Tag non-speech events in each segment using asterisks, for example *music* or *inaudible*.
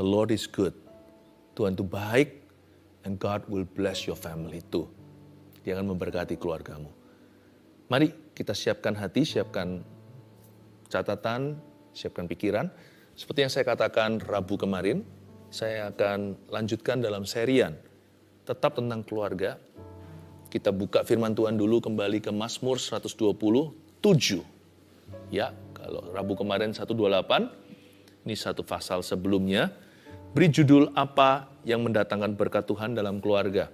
The Lord is good. Tuhan itu baik and God will bless your family too. Dia akan memberkati keluargamu. Mari kita siapkan hati, siapkan catatan, siapkan pikiran. Seperti yang saya katakan Rabu kemarin, saya akan lanjutkan dalam serian tetap tentang keluarga. Kita buka firman Tuhan dulu kembali ke Mazmur 127. Ya, kalau Rabu kemarin 128, ini satu pasal sebelumnya. Beri judul apa yang mendatangkan berkat Tuhan dalam keluarga.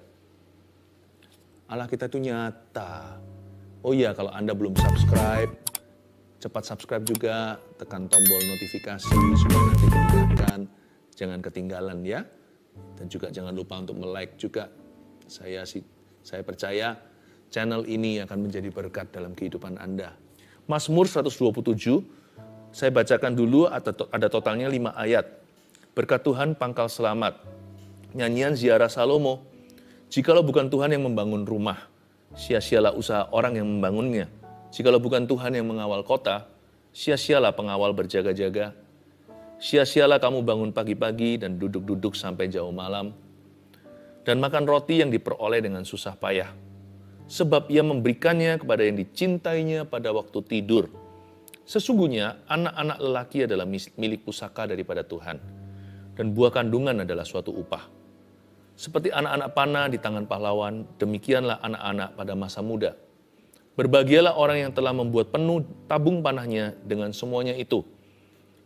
Allah kita itu nyata. Oh iya, kalau Anda belum subscribe, cepat subscribe juga, tekan tombol notifikasi supaya nanti diingatkan, jangan ketinggalan ya. Dan juga jangan lupa untuk like juga. Saya saya percaya channel ini akan menjadi berkat dalam kehidupan Anda. Mazmur 127, saya bacakan dulu ada totalnya 5 ayat. Berkat Tuhan pangkal selamat. Nyanyian ziarah Salomo. Jikalau bukan Tuhan yang membangun rumah, sia-sialah usaha orang yang membangunnya. Jikalau bukan Tuhan yang mengawal kota, sia-sialah pengawal berjaga-jaga. Sia-sialah kamu bangun pagi-pagi dan duduk-duduk sampai jauh malam. Dan makan roti yang diperoleh dengan susah payah. Sebab ia memberikannya kepada yang dicintainya pada waktu tidur. Sesungguhnya anak-anak lelaki adalah milik pusaka daripada Tuhan dan buah kandungan adalah suatu upah. Seperti anak-anak panah di tangan pahlawan, demikianlah anak-anak pada masa muda. Berbahagialah orang yang telah membuat penuh tabung panahnya dengan semuanya itu.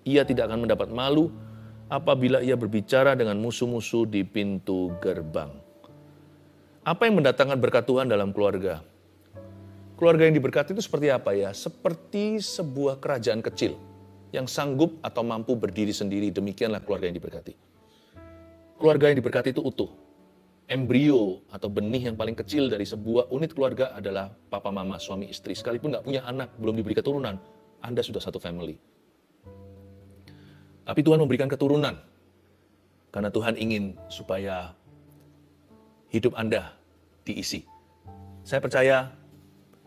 Ia tidak akan mendapat malu apabila ia berbicara dengan musuh-musuh di pintu gerbang. Apa yang mendatangkan berkat Tuhan dalam keluarga? Keluarga yang diberkati itu seperti apa ya? Seperti sebuah kerajaan kecil yang sanggup atau mampu berdiri sendiri. Demikianlah keluarga yang diberkati. Keluarga yang diberkati itu utuh. Embrio atau benih yang paling kecil dari sebuah unit keluarga adalah papa mama suami istri. Sekalipun nggak punya anak, belum diberi keturunan, Anda sudah satu family. Tapi Tuhan memberikan keturunan. Karena Tuhan ingin supaya hidup Anda diisi. Saya percaya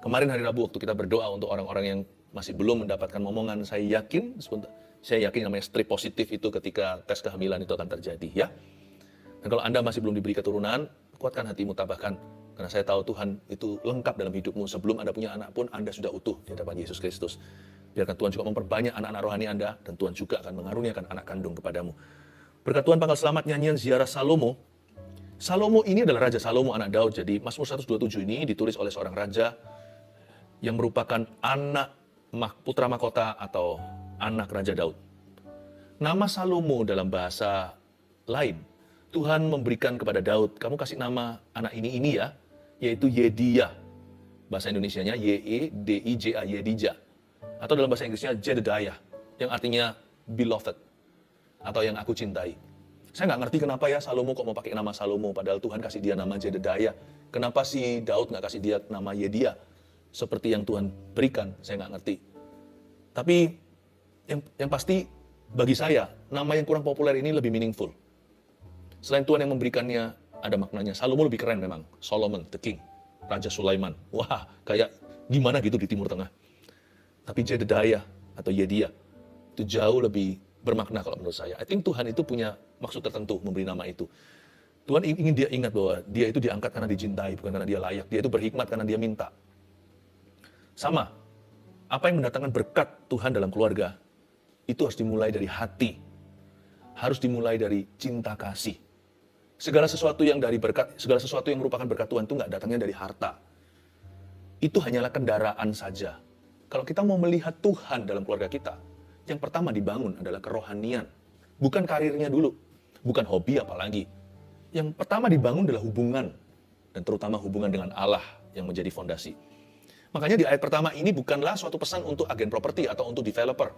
kemarin hari Rabu waktu kita berdoa untuk orang-orang yang masih belum mendapatkan momongan, saya yakin, saya yakin namanya strip positif itu ketika tes kehamilan itu akan terjadi ya. Dan kalau Anda masih belum diberi keturunan, kuatkan hatimu, tabahkan. Karena saya tahu Tuhan itu lengkap dalam hidupmu. Sebelum Anda punya anak pun, Anda sudah utuh di hadapan Yesus Kristus. Biarkan Tuhan juga memperbanyak anak-anak rohani Anda, dan Tuhan juga akan mengaruniakan anak kandung kepadamu. Berkat Tuhan pangkal selamat nyanyian ziarah Salomo. Salomo ini adalah Raja Salomo anak Daud. Jadi Mazmur 127 ini ditulis oleh seorang raja yang merupakan anak putra mahkota atau anak Raja Daud. Nama Salomo dalam bahasa lain, Tuhan memberikan kepada Daud, kamu kasih nama anak ini ini ya, yaitu Yedia. Bahasa Indonesianya Y-E-D-I-J-A, Yedija. Atau dalam bahasa Inggrisnya Jedediah, yang artinya beloved, atau yang aku cintai. Saya nggak ngerti kenapa ya Salomo kok mau pakai nama Salomo, padahal Tuhan kasih dia nama Jedediah. Kenapa si Daud nggak kasih dia nama Yedia? Seperti yang Tuhan berikan, saya nggak ngerti. Tapi yang, yang pasti bagi saya, nama yang kurang populer ini lebih meaningful. Selain Tuhan yang memberikannya, ada maknanya. Salomo lebih keren memang. Solomon, the king. Raja Sulaiman. Wah, kayak gimana gitu di Timur Tengah. Tapi Jedediah atau Yedia, itu jauh lebih bermakna kalau menurut saya. I think Tuhan itu punya maksud tertentu memberi nama itu. Tuhan ingin dia ingat bahwa dia itu diangkat karena dicintai, bukan karena dia layak. Dia itu berhikmat karena dia minta. Sama, apa yang mendatangkan berkat Tuhan dalam keluarga, itu harus dimulai dari hati. Harus dimulai dari cinta kasih. Segala sesuatu yang dari berkat, segala sesuatu yang merupakan berkat Tuhan itu nggak datangnya dari harta. Itu hanyalah kendaraan saja. Kalau kita mau melihat Tuhan dalam keluarga kita, yang pertama dibangun adalah kerohanian. Bukan karirnya dulu, bukan hobi apalagi. Yang pertama dibangun adalah hubungan, dan terutama hubungan dengan Allah yang menjadi fondasi. Makanya di ayat pertama ini bukanlah suatu pesan untuk agen properti atau untuk developer.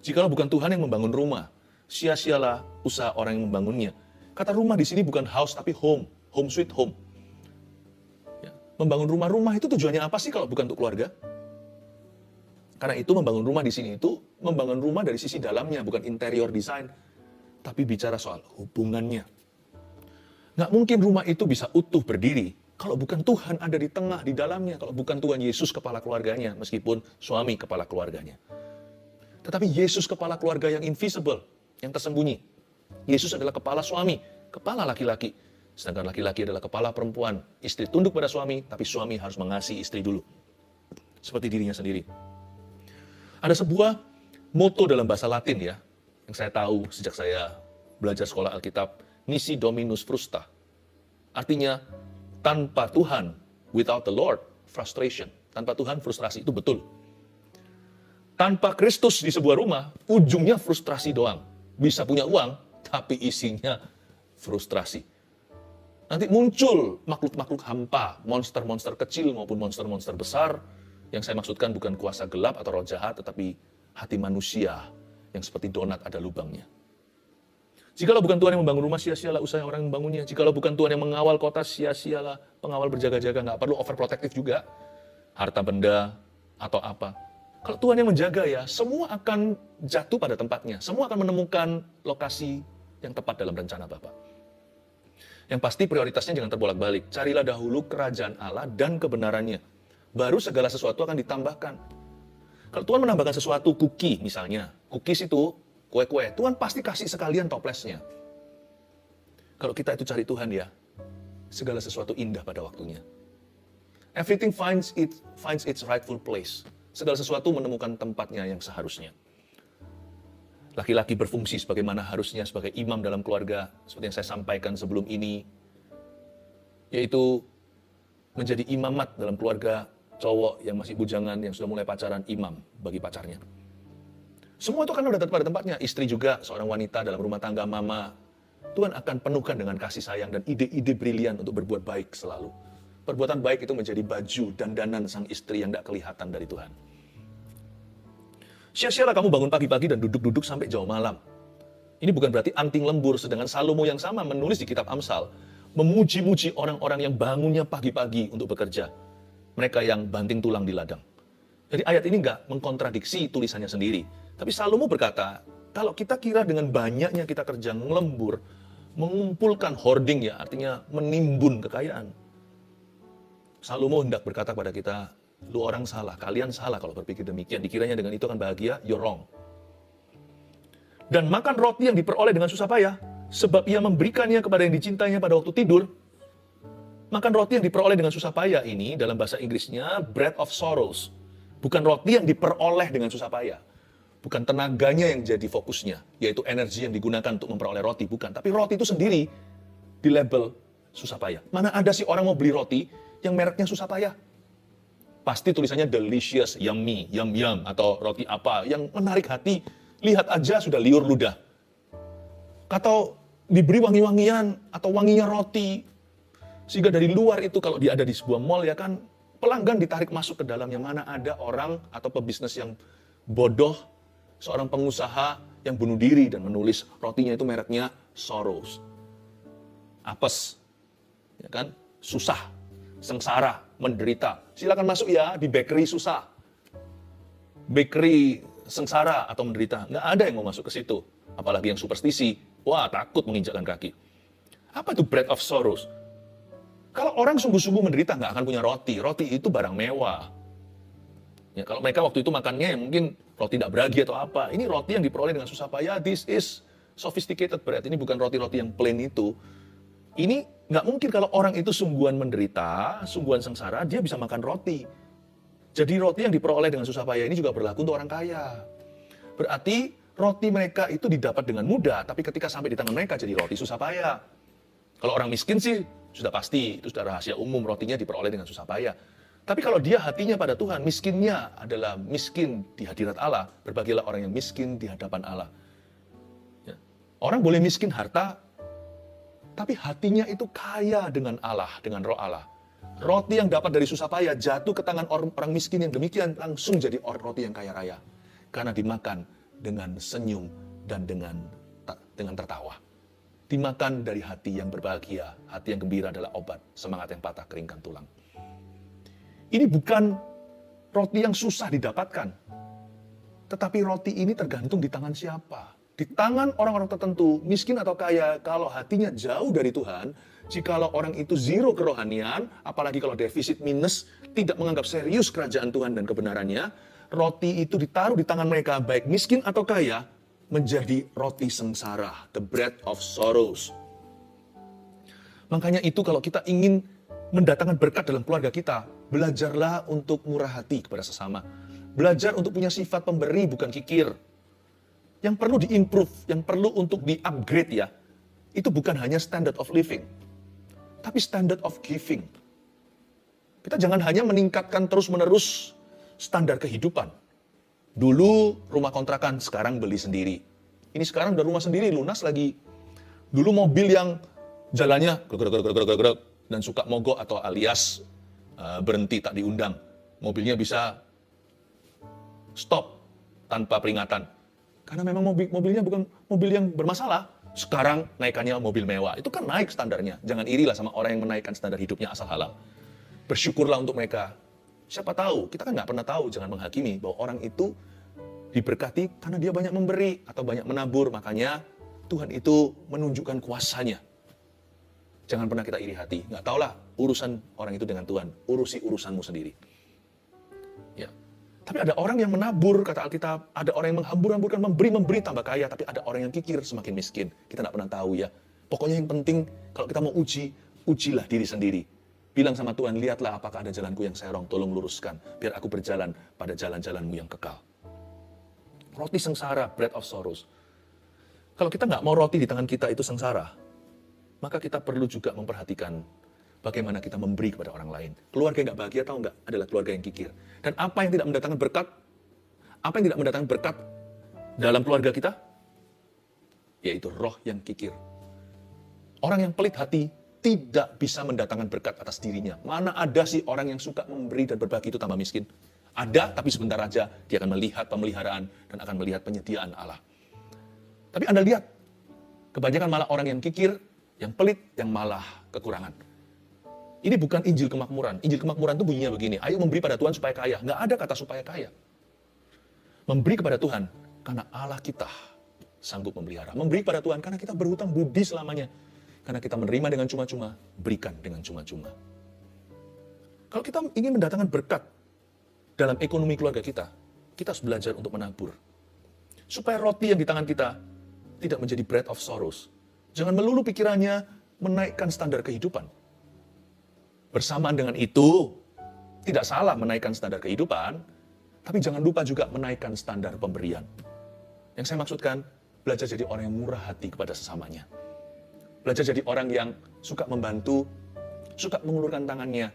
Jikalau bukan Tuhan yang membangun rumah, sia-sialah usaha orang yang membangunnya. Kata rumah di sini bukan house tapi home, home sweet home. Ya. Membangun rumah-rumah itu tujuannya apa sih kalau bukan untuk keluarga? Karena itu membangun rumah di sini itu membangun rumah dari sisi dalamnya, bukan interior design. Tapi bicara soal hubungannya. Nggak mungkin rumah itu bisa utuh berdiri kalau bukan Tuhan ada di tengah, di dalamnya. Kalau bukan Tuhan Yesus kepala keluarganya, meskipun suami kepala keluarganya. Tetapi Yesus kepala keluarga yang invisible, yang tersembunyi. Yesus adalah kepala suami, kepala laki-laki. Sedangkan laki-laki adalah kepala perempuan. Istri tunduk pada suami, tapi suami harus mengasihi istri dulu. Seperti dirinya sendiri. Ada sebuah moto dalam bahasa Latin ya, yang saya tahu sejak saya belajar sekolah Alkitab, nisi dominus frusta. Artinya, tanpa Tuhan, without the Lord, frustration. Tanpa Tuhan, frustrasi. Itu betul. Tanpa Kristus di sebuah rumah, ujungnya frustrasi doang. Bisa punya uang, tapi isinya frustrasi. Nanti muncul makhluk-makhluk hampa, monster-monster kecil maupun monster-monster besar, yang saya maksudkan bukan kuasa gelap atau roh jahat, tetapi hati manusia yang seperti donat ada lubangnya. Jikalau bukan Tuhan yang membangun rumah, sia-sialah usaha orang yang membangunnya. Jikalau bukan Tuhan yang mengawal kota, sia-sialah pengawal berjaga-jaga. Nggak perlu overprotective juga. Harta benda atau apa. Kalau Tuhan yang menjaga ya, semua akan jatuh pada tempatnya. Semua akan menemukan lokasi yang tepat dalam rencana Bapak. Yang pasti prioritasnya jangan terbolak-balik. Carilah dahulu kerajaan Allah dan kebenarannya. Baru segala sesuatu akan ditambahkan. Kalau Tuhan menambahkan sesuatu, cookie misalnya. Cookies itu kue-kue, Tuhan pasti kasih sekalian toplesnya. Kalau kita itu cari Tuhan ya, segala sesuatu indah pada waktunya. Everything finds it finds its rightful place. Segala sesuatu menemukan tempatnya yang seharusnya. Laki-laki berfungsi sebagaimana harusnya sebagai imam dalam keluarga, seperti yang saya sampaikan sebelum ini, yaitu menjadi imamat dalam keluarga cowok yang masih bujangan, yang sudah mulai pacaran, imam bagi pacarnya. Semua itu kan udah pada tempatnya. Istri juga seorang wanita dalam rumah tangga mama. Tuhan akan penuhkan dengan kasih sayang dan ide-ide brilian untuk berbuat baik selalu. Perbuatan baik itu menjadi baju dan danan sang istri yang tidak kelihatan dari Tuhan. Sia-sialah kamu bangun pagi-pagi dan duduk-duduk sampai jauh malam. Ini bukan berarti anting lembur, sedangkan Salomo yang sama menulis di kitab Amsal, memuji-muji orang-orang yang bangunnya pagi-pagi untuk bekerja. Mereka yang banting tulang di ladang. Jadi ayat ini nggak mengkontradiksi tulisannya sendiri. Tapi Salomo berkata, kalau kita kira dengan banyaknya kita kerja ngelembur, mengumpulkan hoarding ya, artinya menimbun kekayaan. Salomo hendak berkata kepada kita, lu orang salah, kalian salah kalau berpikir demikian. Dikiranya dengan itu akan bahagia, you're wrong. Dan makan roti yang diperoleh dengan susah payah, sebab ia memberikannya kepada yang dicintainya pada waktu tidur. Makan roti yang diperoleh dengan susah payah ini, dalam bahasa Inggrisnya, bread of sorrows. Bukan roti yang diperoleh dengan susah payah Bukan tenaganya yang jadi fokusnya, yaitu energi yang digunakan untuk memperoleh roti, bukan. Tapi roti itu sendiri di label susah payah. Mana ada sih orang mau beli roti yang mereknya susah payah? Pasti tulisannya delicious, yummy, yum yum, atau roti apa yang menarik hati. Lihat aja sudah liur ludah. Atau diberi wangi-wangian atau wanginya roti. Sehingga dari luar itu kalau dia ada di sebuah mall ya kan pelanggan ditarik masuk ke dalam yang mana ada orang atau pebisnis yang bodoh seorang pengusaha yang bunuh diri dan menulis rotinya itu mereknya Soros. Apes, ya kan? Susah, sengsara, menderita. Silakan masuk ya di bakery susah. Bakery sengsara atau menderita. Nggak ada yang mau masuk ke situ. Apalagi yang superstisi. Wah, takut menginjakkan kaki. Apa itu bread of sorrows? Kalau orang sungguh-sungguh menderita nggak akan punya roti. Roti itu barang mewah. Ya, kalau mereka waktu itu makannya ya mungkin roti tidak beragi atau apa. Ini roti yang diperoleh dengan susah payah. This is sophisticated bread. Ini bukan roti-roti yang plain itu. Ini nggak mungkin kalau orang itu sungguhan menderita, sungguhan sengsara, dia bisa makan roti. Jadi roti yang diperoleh dengan susah payah ini juga berlaku untuk orang kaya. Berarti roti mereka itu didapat dengan mudah, tapi ketika sampai di tangan mereka jadi roti susah payah. Kalau orang miskin sih sudah pasti, itu sudah rahasia umum, rotinya diperoleh dengan susah payah. Tapi kalau dia hatinya pada Tuhan, miskinnya adalah miskin di hadirat Allah. Berbagilah orang yang miskin di hadapan Allah. Ya. Orang boleh miskin harta, tapi hatinya itu kaya dengan Allah, dengan roh Allah. Roti yang dapat dari susah payah jatuh ke tangan orang, orang miskin yang demikian langsung jadi roti yang kaya raya. Karena dimakan dengan senyum dan dengan dengan tertawa. Dimakan dari hati yang berbahagia, hati yang gembira adalah obat, semangat yang patah keringkan tulang. Ini bukan roti yang susah didapatkan. Tetapi roti ini tergantung di tangan siapa. Di tangan orang-orang tertentu, miskin atau kaya, kalau hatinya jauh dari Tuhan, jikalau orang itu zero kerohanian, apalagi kalau defisit minus, tidak menganggap serius kerajaan Tuhan dan kebenarannya, roti itu ditaruh di tangan mereka, baik miskin atau kaya, menjadi roti sengsara, the bread of sorrows. Makanya itu kalau kita ingin mendatangkan berkat dalam keluarga kita, belajarlah untuk murah hati kepada sesama. Belajar untuk punya sifat pemberi bukan kikir. Yang perlu diimprove, yang perlu untuk di-upgrade ya, itu bukan hanya standard of living, tapi standard of giving. Kita jangan hanya meningkatkan terus-menerus standar kehidupan. Dulu rumah kontrakan, sekarang beli sendiri. Ini sekarang udah rumah sendiri, lunas lagi. Dulu mobil yang jalannya dan suka mogok atau alias uh, berhenti tak diundang. Mobilnya bisa stop tanpa peringatan. Karena memang mobil, mobilnya bukan mobil yang bermasalah. Sekarang naikannya mobil mewah. Itu kan naik standarnya. Jangan irilah sama orang yang menaikkan standar hidupnya asal halal. Bersyukurlah untuk mereka. Siapa tahu, kita kan nggak pernah tahu, jangan menghakimi bahwa orang itu diberkati karena dia banyak memberi atau banyak menabur. Makanya Tuhan itu menunjukkan kuasanya Jangan pernah kita iri hati. Nggak tahulah urusan orang itu dengan Tuhan. Urusi urusanmu sendiri. Ya. Tapi ada orang yang menabur, kata Alkitab. Ada orang yang menghambur-hamburkan, memberi, memberi tambah kaya. Tapi ada orang yang kikir, semakin miskin. Kita nggak pernah tahu ya. Pokoknya yang penting, kalau kita mau uji, ujilah diri sendiri. Bilang sama Tuhan, lihatlah apakah ada jalanku yang serong, tolong luruskan. Biar aku berjalan pada jalan-jalanmu yang kekal. Roti sengsara, bread of sorrows. Kalau kita nggak mau roti di tangan kita itu sengsara, maka kita perlu juga memperhatikan bagaimana kita memberi kepada orang lain. Keluarga yang nggak bahagia tahu nggak adalah keluarga yang kikir. Dan apa yang tidak mendatangkan berkat, apa yang tidak mendatangkan berkat dalam keluarga kita, yaitu roh yang kikir. Orang yang pelit hati tidak bisa mendatangkan berkat atas dirinya. Mana ada sih orang yang suka memberi dan berbagi itu tambah miskin? Ada, tapi sebentar aja dia akan melihat pemeliharaan dan akan melihat penyediaan Allah. Tapi Anda lihat, kebanyakan malah orang yang kikir yang pelit, yang malah kekurangan. Ini bukan Injil kemakmuran. Injil kemakmuran itu bunyinya begini, ayo memberi pada Tuhan supaya kaya. Nggak ada kata supaya kaya. Memberi kepada Tuhan karena Allah kita sanggup memelihara. Memberi kepada Tuhan karena kita berhutang budi selamanya. Karena kita menerima dengan cuma-cuma, berikan dengan cuma-cuma. Kalau kita ingin mendatangkan berkat dalam ekonomi keluarga kita, kita harus belajar untuk menabur. Supaya roti yang di tangan kita tidak menjadi bread of sorrows, Jangan melulu pikirannya menaikkan standar kehidupan. Bersamaan dengan itu, tidak salah menaikkan standar kehidupan, tapi jangan lupa juga menaikkan standar pemberian. Yang saya maksudkan, belajar jadi orang yang murah hati kepada sesamanya. Belajar jadi orang yang suka membantu, suka mengulurkan tangannya.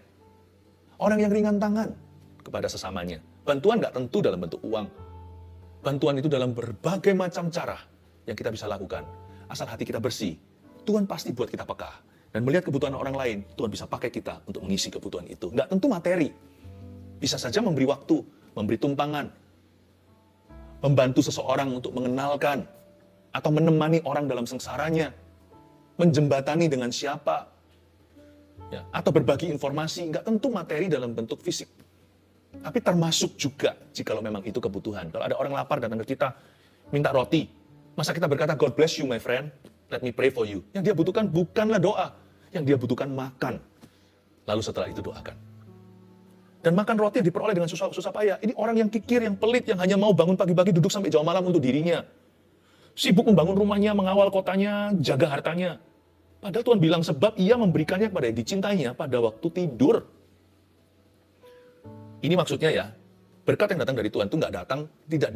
Orang yang ringan tangan kepada sesamanya. Bantuan nggak tentu dalam bentuk uang. Bantuan itu dalam berbagai macam cara yang kita bisa lakukan asal hati kita bersih, Tuhan pasti buat kita peka. Dan melihat kebutuhan orang lain, Tuhan bisa pakai kita untuk mengisi kebutuhan itu. Nggak tentu materi. Bisa saja memberi waktu, memberi tumpangan, membantu seseorang untuk mengenalkan, atau menemani orang dalam sengsaranya, menjembatani dengan siapa, ya, atau berbagi informasi, nggak tentu materi dalam bentuk fisik. Tapi termasuk juga jika memang itu kebutuhan. Kalau ada orang lapar datang ke kita, minta roti, Masa kita berkata, God bless you my friend, let me pray for you. Yang dia butuhkan bukanlah doa, yang dia butuhkan makan. Lalu setelah itu doakan. Dan makan roti yang diperoleh dengan susah, susah payah. Ini orang yang kikir, yang pelit, yang hanya mau bangun pagi-pagi duduk sampai jauh malam untuk dirinya. Sibuk membangun rumahnya, mengawal kotanya, jaga hartanya. Padahal Tuhan bilang sebab ia memberikannya kepada yang dicintainya pada waktu tidur. Ini maksudnya ya, berkat yang datang dari Tuhan itu nggak datang, tidak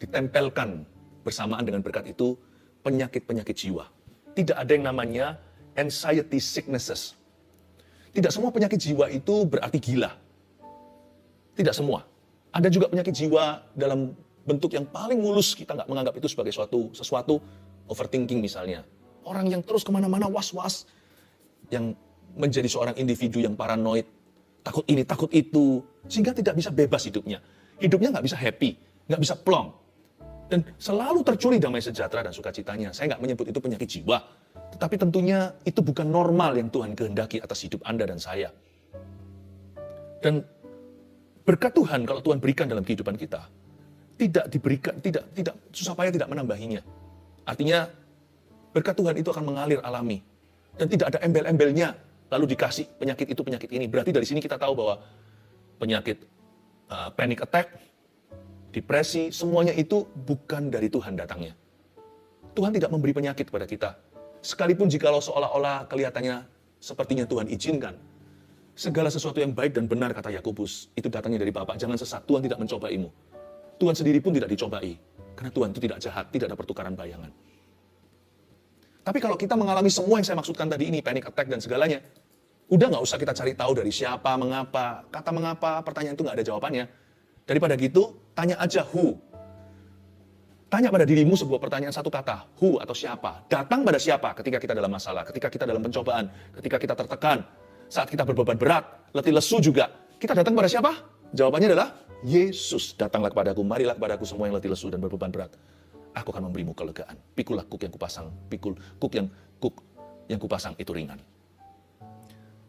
ditempelkan bersamaan dengan berkat itu penyakit-penyakit jiwa. Tidak ada yang namanya anxiety sicknesses. Tidak semua penyakit jiwa itu berarti gila. Tidak semua. Ada juga penyakit jiwa dalam bentuk yang paling mulus kita nggak menganggap itu sebagai suatu sesuatu overthinking misalnya. Orang yang terus ke mana-mana was-was, yang menjadi seorang individu yang paranoid, takut ini, takut itu, sehingga tidak bisa bebas hidupnya. Hidupnya nggak bisa happy, nggak bisa plong, dan selalu tercuri damai sejahtera dan sukacitanya. Saya nggak menyebut itu penyakit jiwa. Tetapi tentunya itu bukan normal yang Tuhan kehendaki atas hidup Anda dan saya. Dan berkat Tuhan kalau Tuhan berikan dalam kehidupan kita, tidak diberikan, tidak, tidak susah payah tidak menambahinya. Artinya berkat Tuhan itu akan mengalir alami dan tidak ada embel-embelnya lalu dikasih penyakit itu penyakit ini. Berarti dari sini kita tahu bahwa penyakit uh, panic attack depresi, semuanya itu bukan dari Tuhan datangnya. Tuhan tidak memberi penyakit kepada kita. Sekalipun jikalau seolah-olah kelihatannya sepertinya Tuhan izinkan. Segala sesuatu yang baik dan benar, kata Yakobus, itu datangnya dari Bapak. Jangan sesat, Tuhan tidak mencobaimu. Tuhan sendiri pun tidak dicobai. Karena Tuhan itu tidak jahat, tidak ada pertukaran bayangan. Tapi kalau kita mengalami semua yang saya maksudkan tadi ini, panic attack dan segalanya, udah nggak usah kita cari tahu dari siapa, mengapa. Kata mengapa, pertanyaan itu nggak ada jawabannya. Daripada gitu, tanya aja who. Tanya pada dirimu sebuah pertanyaan satu kata, who atau siapa. Datang pada siapa ketika kita dalam masalah, ketika kita dalam pencobaan, ketika kita tertekan, saat kita berbeban berat, letih lesu juga. Kita datang pada siapa? Jawabannya adalah Yesus. Datanglah kepadaku, marilah kepadaku semua yang letih lesu dan berbeban berat. Aku akan memberimu kelegaan. Pikulah kuk yang kupasang, pikul kuk yang kuk yang kupasang itu ringan.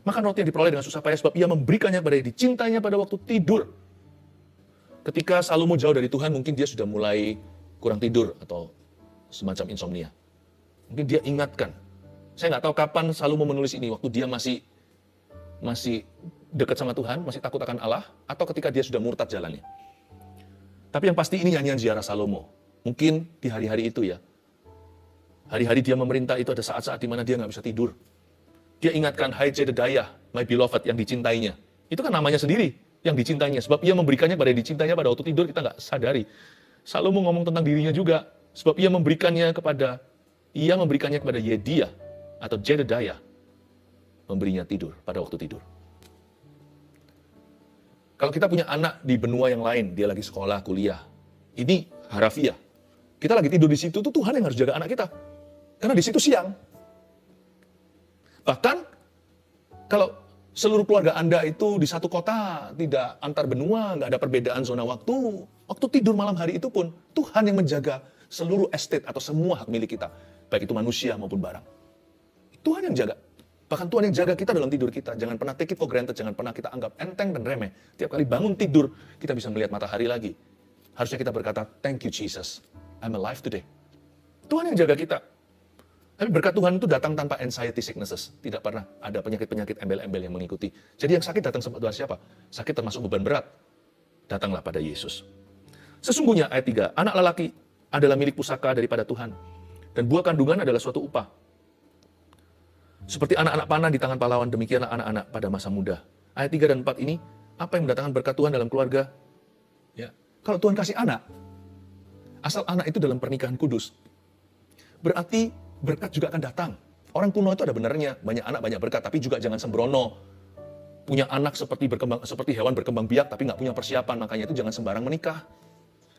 Makan roti yang diperoleh dengan susah payah sebab ia memberikannya pada dicintainya pada waktu tidur. Ketika Salomo jauh dari Tuhan, mungkin dia sudah mulai kurang tidur atau semacam insomnia. Mungkin dia ingatkan. Saya nggak tahu kapan Salomo menulis ini, waktu dia masih masih dekat sama Tuhan, masih takut akan Allah, atau ketika dia sudah murtad jalannya. Tapi yang pasti ini nyanyian ziarah Salomo. Mungkin di hari-hari itu ya. Hari-hari dia memerintah itu ada saat-saat di mana dia nggak bisa tidur. Dia ingatkan, Hai Jedediah, my beloved yang dicintainya. Itu kan namanya sendiri, yang dicintainya. Sebab ia memberikannya pada dicintainya pada waktu tidur, kita nggak sadari. Salomo ngomong tentang dirinya juga, sebab ia memberikannya kepada ia memberikannya kepada Yedia atau Jedediah, memberinya tidur pada waktu tidur. Kalau kita punya anak di benua yang lain, dia lagi sekolah, kuliah, ini harafiah. Kita lagi tidur di situ, tuh Tuhan yang harus jaga anak kita. Karena di situ siang. Bahkan, kalau seluruh keluarga Anda itu di satu kota, tidak antar benua, nggak ada perbedaan zona waktu. Waktu tidur malam hari itu pun, Tuhan yang menjaga seluruh estate atau semua hak milik kita. Baik itu manusia maupun barang. Tuhan yang jaga. Bahkan Tuhan yang jaga kita dalam tidur kita. Jangan pernah take it for granted, jangan pernah kita anggap enteng dan remeh. Tiap kali bangun tidur, kita bisa melihat matahari lagi. Harusnya kita berkata, thank you Jesus, I'm alive today. Tuhan yang jaga kita. Tapi berkat Tuhan itu datang tanpa anxiety sicknesses. Tidak pernah ada penyakit-penyakit embel-embel yang mengikuti. Jadi yang sakit datang sama Tuhan siapa? Sakit termasuk beban berat. Datanglah pada Yesus. Sesungguhnya ayat 3, anak lelaki adalah milik pusaka daripada Tuhan. Dan buah kandungan adalah suatu upah. Seperti anak-anak panah di tangan pahlawan, demikianlah anak-anak pada masa muda. Ayat 3 dan 4 ini, apa yang mendatangkan berkat Tuhan dalam keluarga? Ya, Kalau Tuhan kasih anak, asal anak itu dalam pernikahan kudus, berarti berkat juga akan datang. Orang kuno itu ada benernya, banyak anak banyak berkat, tapi juga jangan sembrono. Punya anak seperti berkembang seperti hewan berkembang biak tapi nggak punya persiapan, makanya itu jangan sembarang menikah.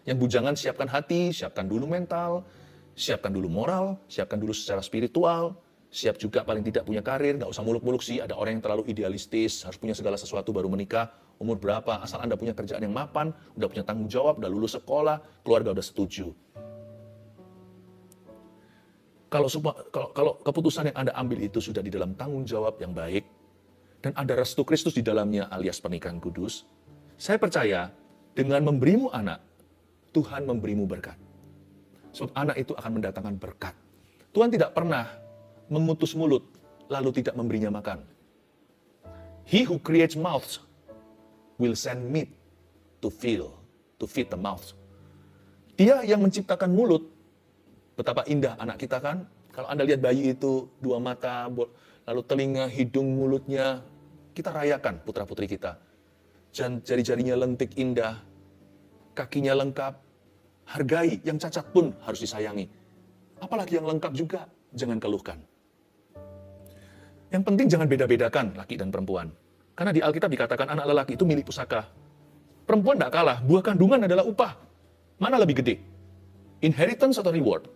Yang bujangan siapkan hati, siapkan dulu mental, siapkan dulu moral, siapkan dulu secara spiritual, siap juga paling tidak punya karir, nggak usah muluk-muluk sih, ada orang yang terlalu idealistis, harus punya segala sesuatu baru menikah, umur berapa, asal Anda punya kerjaan yang mapan, udah punya tanggung jawab, udah lulus sekolah, keluarga udah setuju. Kalau, kalau, kalau keputusan yang Anda ambil itu sudah di dalam tanggung jawab yang baik, dan ada restu Kristus di dalamnya alias pernikahan kudus, saya percaya dengan memberimu anak, Tuhan memberimu berkat. Sebab anak itu akan mendatangkan berkat. Tuhan tidak pernah memutus mulut, lalu tidak memberinya makan. He who creates mouths will send meat to fill, to feed the mouth. Dia yang menciptakan mulut Betapa indah anak kita kan? Kalau Anda lihat bayi itu dua mata, lalu telinga, hidung, mulutnya, kita rayakan putra-putri kita. Jari-jarinya lentik indah, kakinya lengkap, hargai yang cacat pun harus disayangi. Apalagi yang lengkap juga, jangan keluhkan. Yang penting jangan beda-bedakan laki dan perempuan. Karena di Alkitab dikatakan anak lelaki itu milik pusaka. Perempuan tidak kalah, buah kandungan adalah upah. Mana lebih gede? Inheritance atau reward?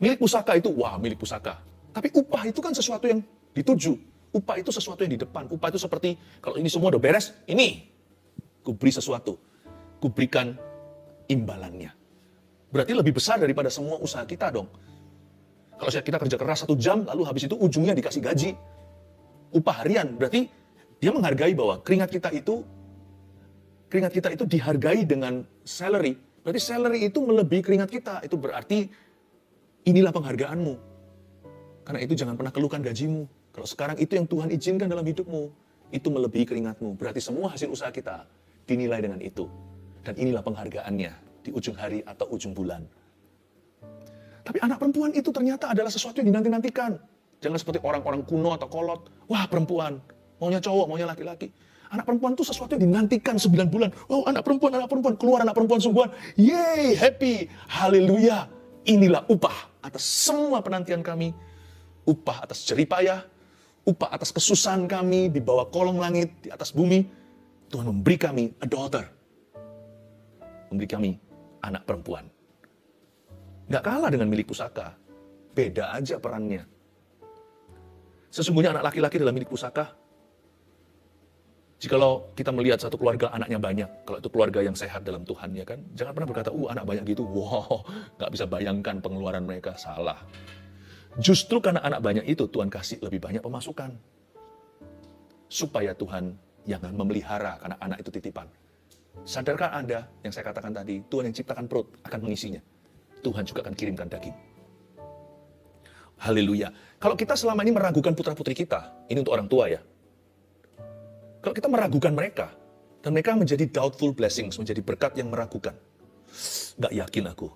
Milik pusaka itu, wah milik pusaka. Tapi upah itu kan sesuatu yang dituju. Upah itu sesuatu yang di depan. Upah itu seperti, kalau ini semua udah beres, ini. Ku beri sesuatu. Ku berikan imbalannya. Berarti lebih besar daripada semua usaha kita dong. Kalau kita kerja keras satu jam, lalu habis itu ujungnya dikasih gaji. Upah harian, berarti dia menghargai bahwa keringat kita itu keringat kita itu dihargai dengan salary. Berarti salary itu melebihi keringat kita. Itu berarti Inilah penghargaanmu. Karena itu jangan pernah keluhkan gajimu. Kalau sekarang itu yang Tuhan izinkan dalam hidupmu, itu melebihi keringatmu. Berarti semua hasil usaha kita dinilai dengan itu. Dan inilah penghargaannya di ujung hari atau ujung bulan. Tapi anak perempuan itu ternyata adalah sesuatu yang dinanti-nantikan. Jangan seperti orang-orang kuno atau kolot. Wah perempuan, maunya cowok, maunya laki-laki. Anak perempuan itu sesuatu yang dinantikan 9 bulan. Oh anak perempuan, anak perempuan, keluar anak perempuan sungguhan. Yeay, happy, haleluya. Inilah upah atas semua penantian kami. Upah atas jeripayah, upah atas kesusahan kami di bawah kolong langit, di atas bumi. Tuhan memberi kami a daughter. Memberi kami anak perempuan. Gak kalah dengan milik pusaka. Beda aja perannya. Sesungguhnya anak laki-laki dalam milik pusaka Jikalau kita melihat satu keluarga anaknya banyak, kalau itu keluarga yang sehat dalam Tuhan ya kan, jangan pernah berkata, uh anak banyak gitu, wow, *laughs* nggak bisa bayangkan pengeluaran mereka, salah. Justru karena anak banyak itu Tuhan kasih lebih banyak pemasukan. Supaya Tuhan yang memelihara karena anak itu titipan. Sadarkah Anda yang saya katakan tadi, Tuhan yang ciptakan perut akan mengisinya. Tuhan juga akan kirimkan daging. Haleluya. Kalau kita selama ini meragukan putra-putri kita, ini untuk orang tua ya, kalau kita meragukan mereka, dan mereka menjadi doubtful blessings, menjadi berkat yang meragukan. Gak yakin aku.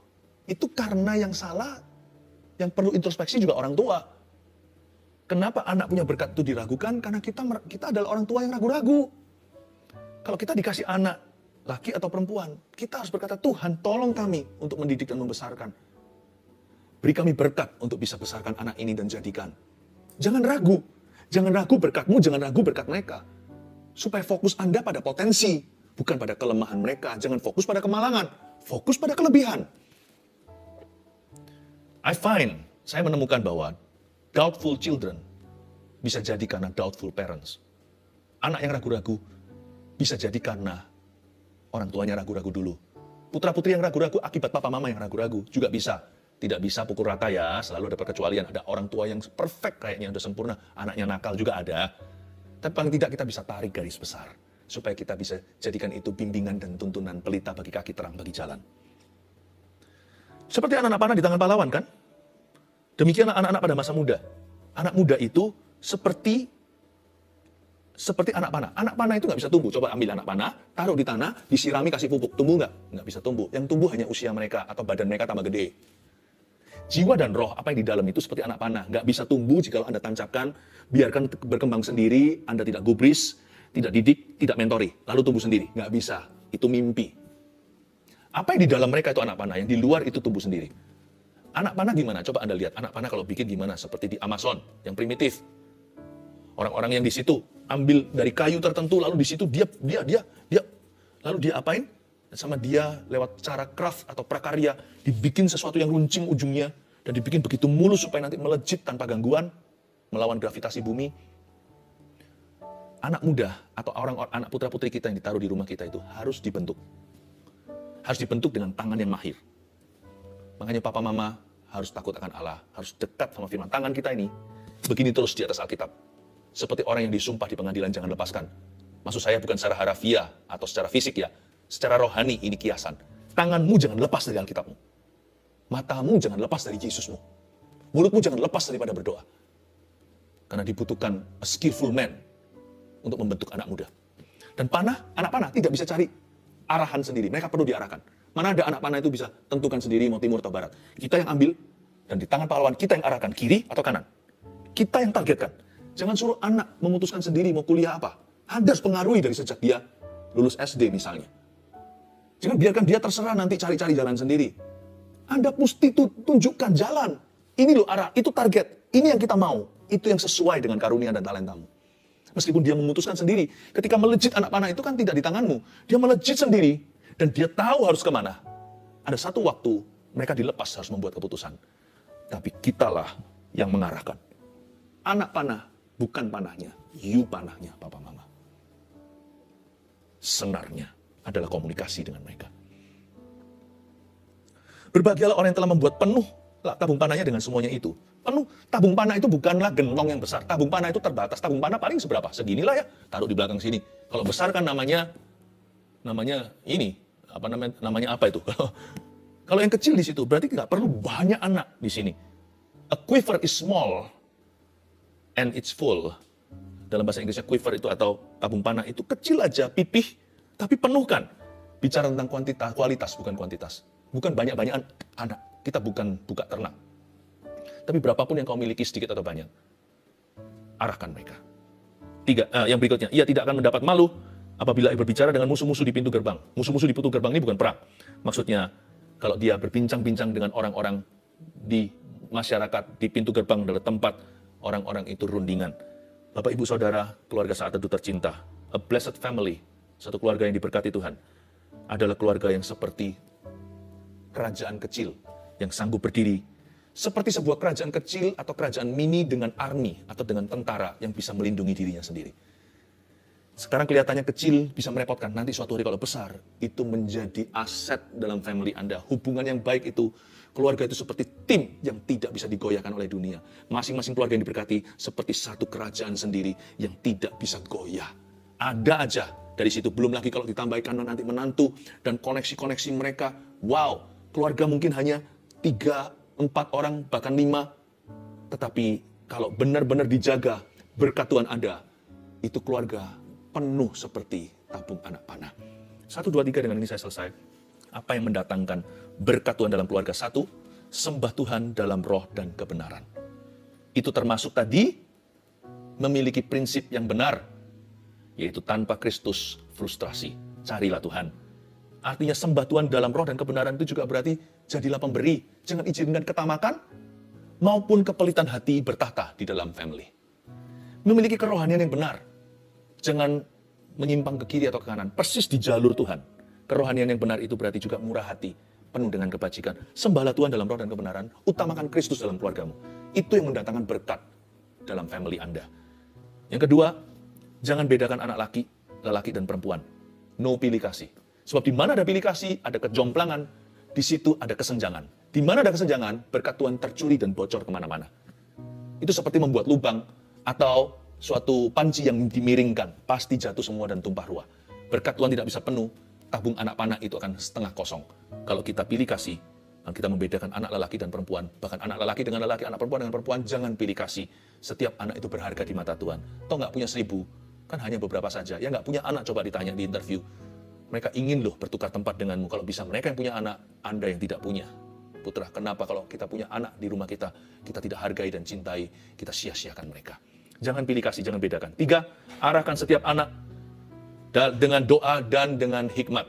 Itu karena yang salah, yang perlu introspeksi juga orang tua. Kenapa anak punya berkat itu diragukan? Karena kita kita adalah orang tua yang ragu-ragu. Kalau kita dikasih anak, laki atau perempuan, kita harus berkata, Tuhan tolong kami untuk mendidik dan membesarkan. Beri kami berkat untuk bisa besarkan anak ini dan jadikan. Jangan ragu. Jangan ragu berkatmu, jangan ragu berkat mereka. Supaya fokus Anda pada potensi, bukan pada kelemahan mereka. Jangan fokus pada kemalangan, fokus pada kelebihan. I find, saya menemukan bahwa doubtful children bisa jadi karena doubtful parents. Anak yang ragu-ragu bisa jadi karena orang tuanya ragu-ragu dulu. Putra-putri yang ragu-ragu akibat papa mama yang ragu-ragu juga bisa. Tidak bisa pukul rata ya, selalu ada perkecualian. Ada orang tua yang perfect kayaknya, udah sempurna. Anaknya nakal juga ada. Tapi paling tidak kita bisa tarik garis besar. Supaya kita bisa jadikan itu bimbingan dan tuntunan pelita bagi kaki terang bagi jalan. Seperti anak-anak panah di tangan pahlawan kan? Demikianlah anak-anak pada masa muda. Anak muda itu seperti seperti anak panah. Anak panah itu nggak bisa tumbuh. Coba ambil anak panah, taruh di tanah, disirami, kasih pupuk. Tumbuh nggak? Nggak bisa tumbuh. Yang tumbuh hanya usia mereka atau badan mereka tambah gede. Jiwa dan roh apa yang di dalam itu seperti anak panah. Nggak bisa tumbuh jika Anda tancapkan, biarkan berkembang sendiri, Anda tidak gubris, tidak didik, tidak mentori, lalu tumbuh sendiri. Nggak bisa. Itu mimpi. Apa yang di dalam mereka itu anak panah, yang di luar itu tumbuh sendiri. Anak panah gimana? Coba Anda lihat. Anak panah kalau bikin gimana? Seperti di Amazon, yang primitif. Orang-orang yang di situ ambil dari kayu tertentu, lalu di situ dia, dia, dia, dia, lalu dia apain? Sama dia lewat cara craft atau prakarya dibikin sesuatu yang runcing ujungnya dan dibikin begitu mulus supaya nanti melejit tanpa gangguan melawan gravitasi bumi. Anak muda atau orang anak putra putri kita yang ditaruh di rumah kita itu harus dibentuk. Harus dibentuk dengan tangan yang mahir. Makanya papa mama harus takut akan Allah, harus dekat sama firman. Tangan kita ini begini terus di atas Alkitab. Seperti orang yang disumpah di pengadilan jangan lepaskan. Maksud saya bukan secara harafiah atau secara fisik ya, Secara rohani ini kiasan. Tanganmu jangan lepas dari Alkitabmu. Matamu jangan lepas dari Yesusmu. Mulutmu jangan lepas daripada berdoa. Karena dibutuhkan a skillful man untuk membentuk anak muda. Dan panah, anak panah tidak bisa cari arahan sendiri. Mereka perlu diarahkan. Mana ada anak panah itu bisa tentukan sendiri mau timur atau barat. Kita yang ambil dan di tangan pahlawan kita yang arahkan kiri atau kanan. Kita yang targetkan. Jangan suruh anak memutuskan sendiri mau kuliah apa. Anda harus pengaruhi dari sejak dia lulus SD misalnya. Jangan biarkan dia terserah nanti cari-cari jalan sendiri. Anda mesti tunjukkan jalan. Ini loh arah, itu target. Ini yang kita mau. Itu yang sesuai dengan karunia dan talentamu. Meskipun dia memutuskan sendiri. Ketika melejit anak panah itu kan tidak di tanganmu. Dia melejit sendiri. Dan dia tahu harus ke mana. Ada satu waktu mereka dilepas harus membuat keputusan. Tapi kitalah yang mengarahkan. Anak panah bukan panahnya. You panahnya, papa mama. Senarnya adalah komunikasi dengan mereka. Berbahagialah orang yang telah membuat penuh tabung panahnya dengan semuanya itu. Penuh. Tabung panah itu bukanlah gentong yang besar. Tabung panah itu terbatas. Tabung panah paling seberapa? Seginilah ya. Taruh di belakang sini. Kalau besar kan namanya namanya ini apa namanya namanya apa itu? *laughs* Kalau yang kecil di situ berarti tidak perlu banyak anak di sini. A quiver is small and it's full. Dalam bahasa Inggrisnya quiver itu atau tabung panah itu kecil aja, pipih tapi penuhkan. Bicara tentang kuantitas, kualitas bukan kuantitas. Bukan banyak-banyak anak. Kita bukan buka ternak. Tapi berapapun yang kau miliki sedikit atau banyak, arahkan mereka. Tiga, uh, yang berikutnya, ia tidak akan mendapat malu apabila ia berbicara dengan musuh-musuh di pintu gerbang. Musuh-musuh di pintu gerbang ini bukan perang. Maksudnya, kalau dia berbincang-bincang dengan orang-orang di masyarakat, di pintu gerbang adalah tempat orang-orang itu rundingan. Bapak, Ibu, Saudara, keluarga saat itu tercinta, a blessed family, satu keluarga yang diberkati Tuhan, adalah keluarga yang seperti kerajaan kecil yang sanggup berdiri seperti sebuah kerajaan kecil atau kerajaan mini dengan army atau dengan tentara yang bisa melindungi dirinya sendiri. Sekarang kelihatannya kecil, bisa merepotkan. Nanti suatu hari kalau besar, itu menjadi aset dalam family Anda. Hubungan yang baik itu, keluarga itu seperti tim yang tidak bisa digoyahkan oleh dunia. Masing-masing keluarga yang diberkati seperti satu kerajaan sendiri yang tidak bisa goyah. Ada aja dari situ. Belum lagi kalau ditambahkan nanti menantu dan koneksi-koneksi mereka. Wow, keluarga mungkin hanya tiga empat orang, bahkan lima. Tetapi kalau benar-benar dijaga, berkat Tuhan ada, itu keluarga penuh seperti tabung anak panah. Satu, dua, tiga dengan ini saya selesai. Apa yang mendatangkan berkat Tuhan dalam keluarga? Satu, sembah Tuhan dalam roh dan kebenaran. Itu termasuk tadi memiliki prinsip yang benar, yaitu tanpa Kristus frustrasi. Carilah Tuhan. Artinya sembah Tuhan dalam roh dan kebenaran itu juga berarti jadilah pemberi. Jangan izinkan ketamakan maupun kepelitan hati bertahta di dalam family. Memiliki kerohanian yang benar. Jangan menyimpang ke kiri atau ke kanan. Persis di jalur Tuhan. Kerohanian yang benar itu berarti juga murah hati. Penuh dengan kebajikan. Sembahlah Tuhan dalam roh dan kebenaran. Utamakan Kristus dalam keluargamu. Itu yang mendatangkan berkat dalam family Anda. Yang kedua, jangan bedakan anak laki, lelaki dan perempuan. No pilih kasih. Sebab di mana ada pilih kasih, ada kejomplangan, di situ ada kesenjangan. Di mana ada kesenjangan, berkat Tuhan tercuri dan bocor ke mana-mana. Itu seperti membuat lubang atau suatu panci yang dimiringkan, pasti jatuh semua dan tumpah ruah. Berkat Tuhan tidak bisa penuh, tabung anak panah itu akan setengah kosong. Kalau kita pilih kasih, kita membedakan anak lelaki dan perempuan, bahkan anak lelaki dengan lelaki, anak perempuan dengan perempuan, jangan pilih kasih. Setiap anak itu berharga di mata Tuhan. Toh nggak punya seribu, kan hanya beberapa saja. Ya nggak punya anak, coba ditanya di interview. Mereka ingin loh bertukar tempat denganmu. Kalau bisa mereka yang punya anak, Anda yang tidak punya. Putra, kenapa kalau kita punya anak di rumah kita, kita tidak hargai dan cintai, kita sia-siakan mereka. Jangan pilih kasih, jangan bedakan. Tiga, arahkan setiap anak dengan doa dan dengan hikmat.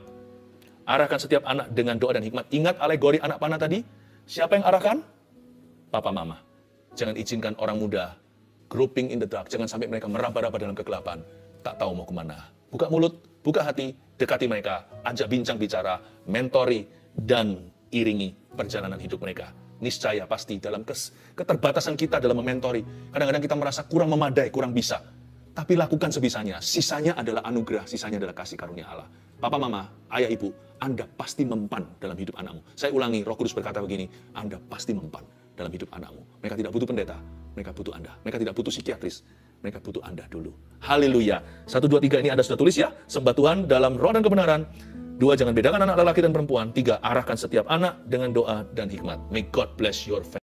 Arahkan setiap anak dengan doa dan hikmat. Ingat alegori anak panah tadi? Siapa yang arahkan? Papa mama. Jangan izinkan orang muda groping in the dark. Jangan sampai mereka meraba-raba dalam kegelapan. Tak tahu mau ke mana. Buka mulut, buka hati, dekati mereka, ajak bincang bicara, mentori, dan iringi perjalanan hidup mereka. Niscaya pasti dalam kes, keterbatasan kita dalam mementori, kadang-kadang kita merasa kurang memadai, kurang bisa. Tapi lakukan sebisanya. Sisanya adalah anugerah, sisanya adalah kasih karunia Allah. Papa, mama, ayah, ibu, Anda pasti mempan dalam hidup anakmu. Saya ulangi, Roh Kudus berkata begini, Anda pasti mempan dalam hidup anakmu. Mereka tidak butuh pendeta, mereka butuh Anda. Mereka tidak butuh psikiatris, mereka butuh Anda dulu. Haleluya. Satu, dua, tiga ini Anda sudah tulis ya. Sembah Tuhan dalam roh dan kebenaran. Dua, jangan bedakan anak lelaki dan perempuan. Tiga, arahkan setiap anak dengan doa dan hikmat. May God bless your family.